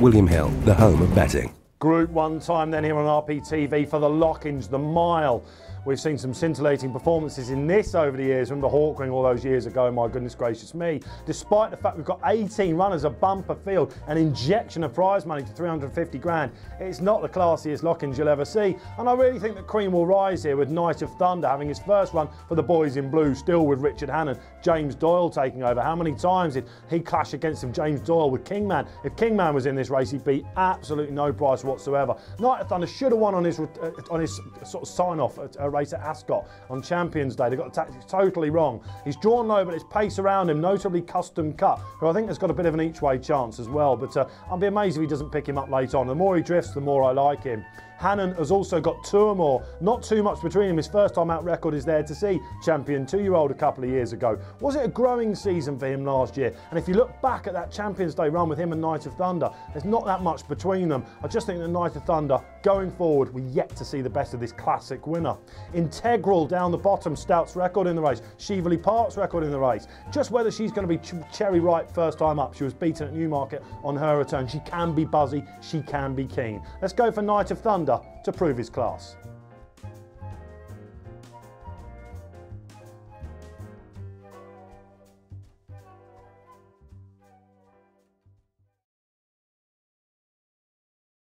William Hill, the home of betting. Group one time then here on RPTV for the Lockinge, the mile. We've seen some scintillating performances in this over the years. Remember Hawk Wing all those years ago, my goodness gracious me. Despite the fact we've got 18 runners, a bumper field, an injection of prize money to 350 grand, it's not the classiest Lockinge you'll ever see. And I really think that Cream will rise here with Night of Thunder having his first run for the boys in blue, still with Richard Hannon. James Doyle taking over. How many times did he clash against him, James Doyle, with Kingman? If Kingman was in this race, he'd beat absolutely no price whatsoever. Night of Thunder should have won on his, uh, on his sort of sign-off at a race at Ascot on Champions Day. They got the tactics totally wrong. He's drawn low, but it's pace around him, notably Custom Cut, who I think has got a bit of an each-way chance as well. But uh, I'll be amazed if he doesn't pick him up late on. The more he drifts, the more I like him. Hannon has also got Toormore. Not too much between him. His first time out record is there to see. Champion two-year-old a couple of years ago. Was it a growing season for him last year? And if you look back at that Champions Day run with him and Night of Thunder, there's not that much between them. I just think that Night of Thunder, going forward, we're yet to see the best of this classic winner. Integral down the bottom, Stoute's record in the race. Cheveley Park's record in the race. Just whether she's going to be ch cherry ripe first time up. She was beaten at Newmarket on her return. She can be buzzy. She can be keen. Let's go for Night of Thunder to prove his class.